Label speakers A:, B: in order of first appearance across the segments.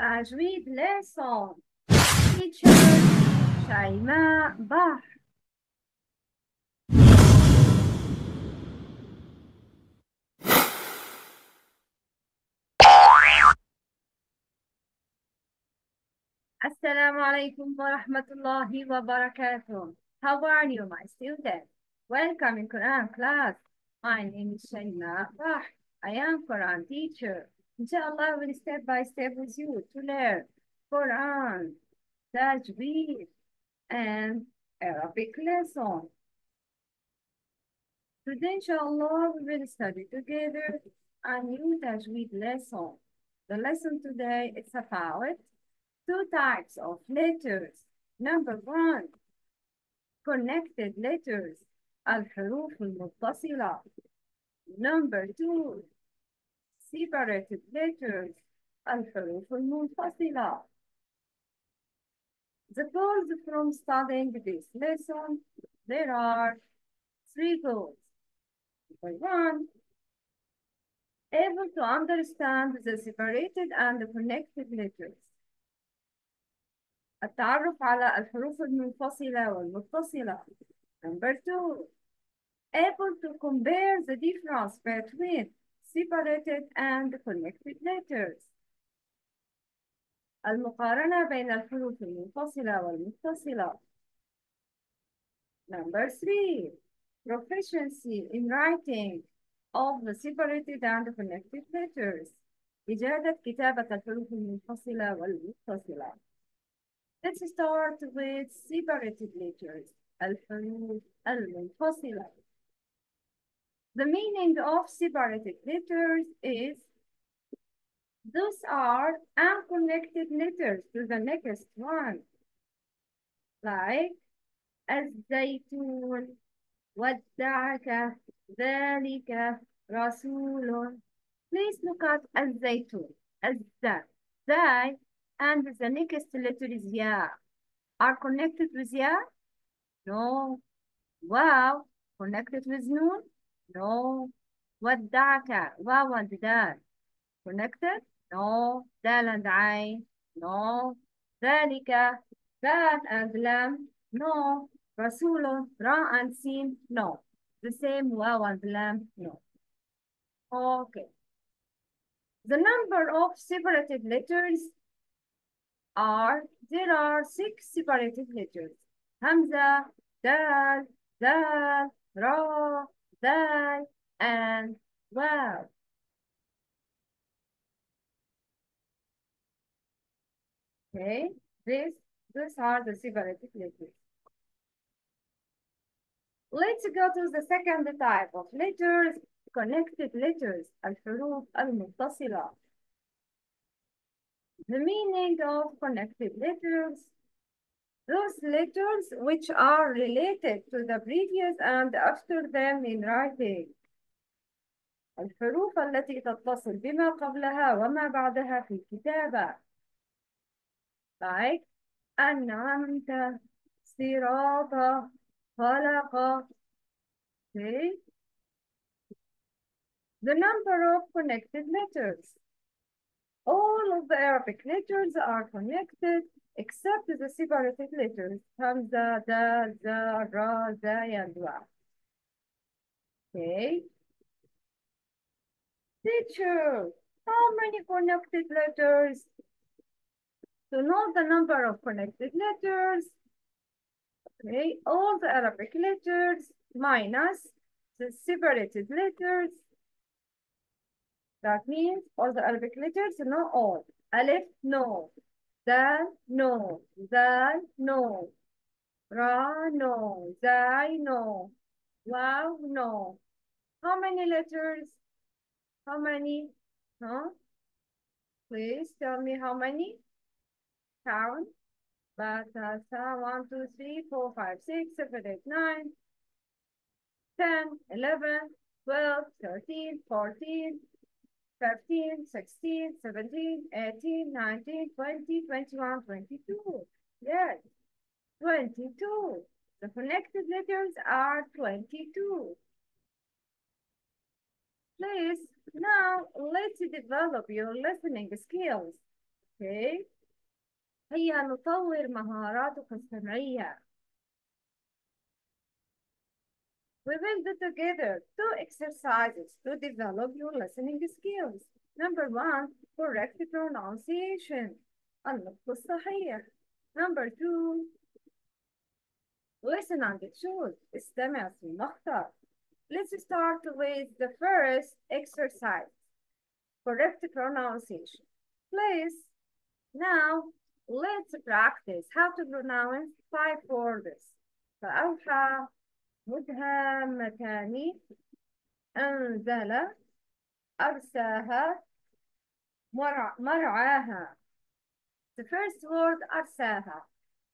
A: Let's lesson. Teacher Shaima Bar. Assalamu alaikum wa rahmatullahi wa barakatuh. How are you, my students? Welcome in Quran class. My name is Shaima Bar. I am Quran teacher. Inshallah will step by step with you to learn Quran, Tajweed, and Arabic lesson. Today, inshallah, we will study together a new Tajweed lesson. The lesson today is about two types of letters. Number one, connected letters, al-huruf al-muttasila. Number two, separated letters, الحروف المنفصلة. The goals from studying this lesson, there are three goals. Number one, able to understand the separated and the connected letters. التعرف على الحروف المنفصلة والمتصلة. Number two, able to compare the difference between separated and connected letters. المقارنة بين الحروف المنفصلة والمتصلة. Number three, proficiency in writing of the separated and connected letters. إجادة كتابة الحروف المنفصلة والمتصلة. Let's start with separated letters. الحروف المنفصلة. The meaning of separated letters is those are unconnected letters to the next one. Like الزيتون ودعك ذلك رسول. Please look at الزيتون. الزا. Zai and the next letter is ya. Are connected with ya? No. Wow. Connected with noon? No. ودعك واو and دال. Connected? No. دال and عين? No. ذلك ذات and lam? No. رسول را and sin? No. The same واو and lam? No. Okay. The number of separated letters are, there are six separated letters. Hamza, Dal, Dal, Ra, Dal, and Waw. Okay, this, these are the separated letters. Let's go to the second type of letters, connected letters, الحروف المتصلة. The meaning of connected letters, those letters which are related to the previous and after them in writing. الحروف التي تتصل بما قبلها وما بعدها في الكتابة. Like أنعمت صراط خلق. Okay. The number of connected letters. All of the Arabic letters are connected except the separated letters. Hamza, Da, Za, Ra, Zay, and Wa. Okay. Teacher, how many connected letters? To know the number of connected letters, okay, all the Arabic letters minus the separated letters that means all the Arabic letters, no all. Alif, no. Dal, no. Zal, no. Ra, no. Zai, no. Wow, no. How many letters? How many? Huh? Please tell me how many? Count. Batasa, one, two, three, four, five, six, seven, eight, nine, ten, eleven, twelve, thirteen, fourteen, 15, 16, 17, 18, 19, 20, 21, 22. Yes, 22. The connected letters are 22. Please, now let's develop your listening skills. Okay. هيا نطور مهاراتك السمعية. We will do together two exercises to develop your listening skills. Number one, correct pronunciation. النطق الصحيح. Number two, listen and choose. استمع ثم اختر. Let's start with the first exercise. Correct pronunciation. Please, now let's practice how to pronounce five words. فأوحى مدهامتان أنزل أرساها مرع مرعاها The first word أرساها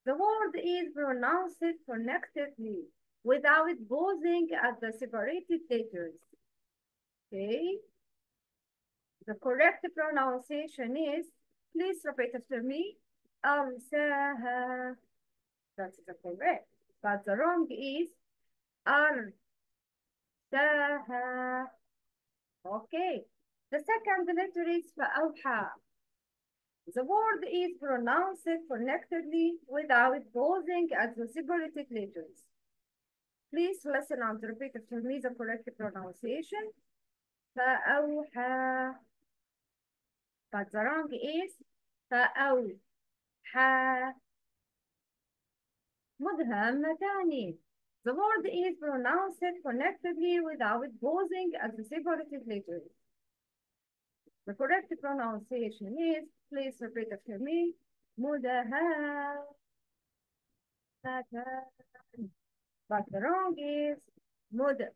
A: The word is pronounced connectedly without pausing at the separated letters. Okay. The correct pronunciation is, please repeat after me, أرساها. That's the correct. But the wrong is أرساها. Okay. The second letter is فأوحى. The word is pronounced connectedly without pausing at the separated letters. Please listen and repeat after me the correct pronunciation. فأوحى. But the wrong is فأوحى. مدهمتان. the word is pronounced connectively without pausing as a separated letter. The correct pronunciation is, please repeat after me, mudahatan. But the wrong is mudahatan.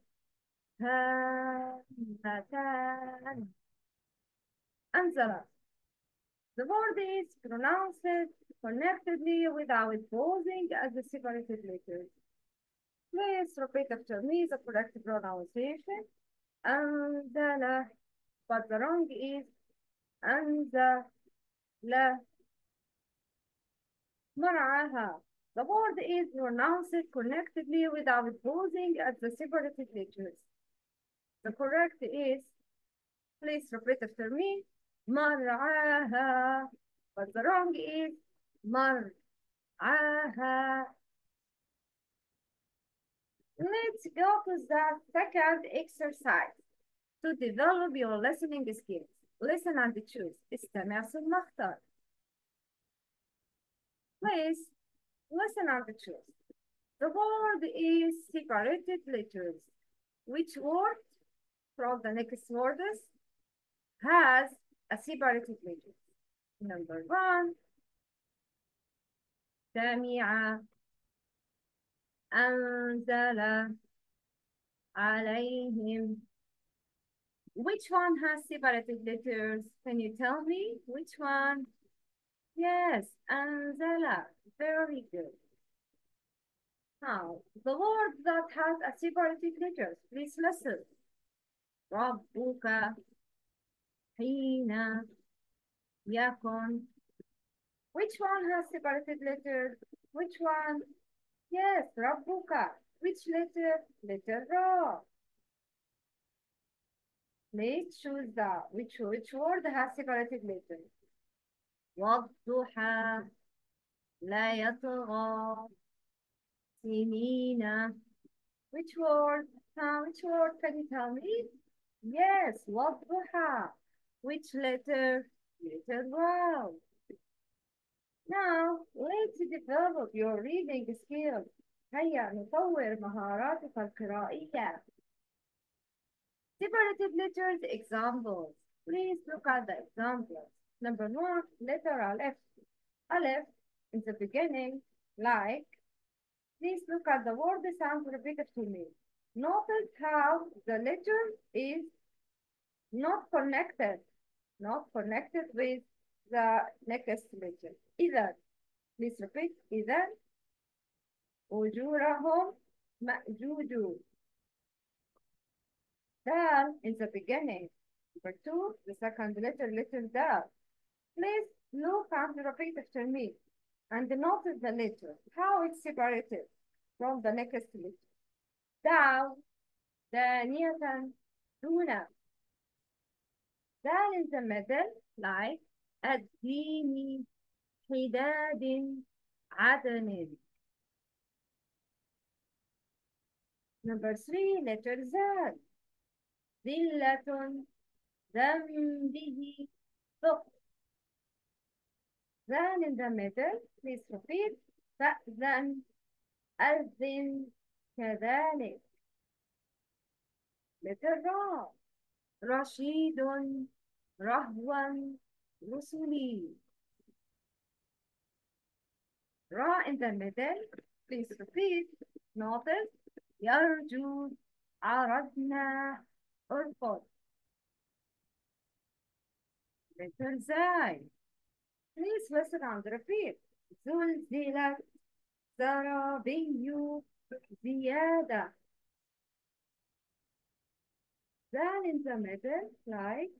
A: Answer. The word is pronounced connectedly without pausing as a separated letters. Please repeat after me the correct pronunciation. أنزل. But the wrong is أنزل. مرعاها. The word is pronounced connectedly without pausing at the separated letters. The correct is, please repeat after me, مرعاها. But the wrong is مرعاها. Let's go to the second exercise to develop your listening skills. Listen and choose. استمع ثم اختر. Please listen and choose. The word is separated letters. Which word from the next words has a separated letter? Number one, سمع أنزل عليهم Which one has separated letters? Can you tell me which one? Yes, أنزل. Very good. Now, the word that has a separated letters, please listen. ربك حين يكن Which one has separated letters? Which one? Yes, ربك. Which letter? Letter را. Please choose the which which word has separated letters. والضحى لا يطغى سنين Which word? Huh? Which word can you tell me? Yes, والضحى Which letter? Letter wow. Now, let's develop your reading skills. هيا نطور مهاراتك القرائية. Separated letters examples. Please look at the examples. Number one, letter Aleph. Aleph in the beginning, like, please look at the word sound repeat after me. Notice how the letter is not connected, not connected with the next letter. إذا, please repeat, إذا أجورهم مأجوج. Dal in the beginning. Number two, the second letter, letter dal. Please look and repeat after me and notice the letter, how it's separated from the next letter. Dal, دانية, دون. Dal in the middle, like الدين حداد عدن Number three, letter Z. ذلة ذنبه ثقل Then in the middle, please repeat. فأذن أذن كذلك letter را رشيد رهوا Rusuli. Ra in the middle. Please repeat. Notice. Yarju aradna urfot. Letter Zai. Please listen and repeat. Zulzilat zarabiyu ziyada. Then in the middle, like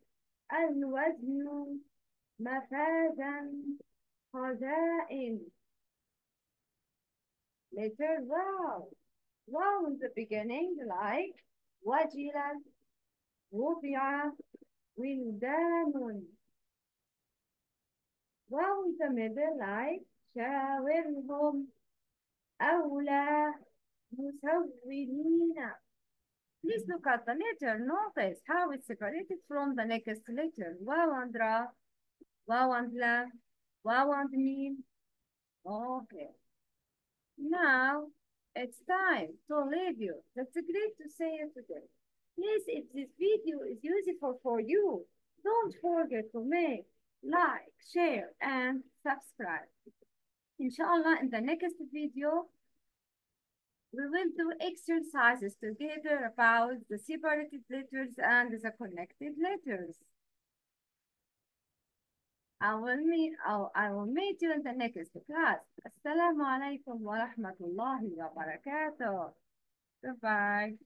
A: al-waznu مفازا خزائن. Letter wow. Wow in the beginning, like وجلت وضع ولدان. Wow in the middle, like شاورهم أولى مسولين. Please look at the letter. Notice how it's separated from the next letter. Wow and ra, wow and la, wow and mim. Okay. Now it's time to leave you. That's a great to say you today. Please, if this video is useful for you, don't forget to make like, share, and subscribe. Inshallah, in the next video, we will do exercises together about the separated letters and the connected letters. I will meet, I will meet you in the next class. Assalamu alaikum wa rahmatullahi wa barakatuh. Goodbye.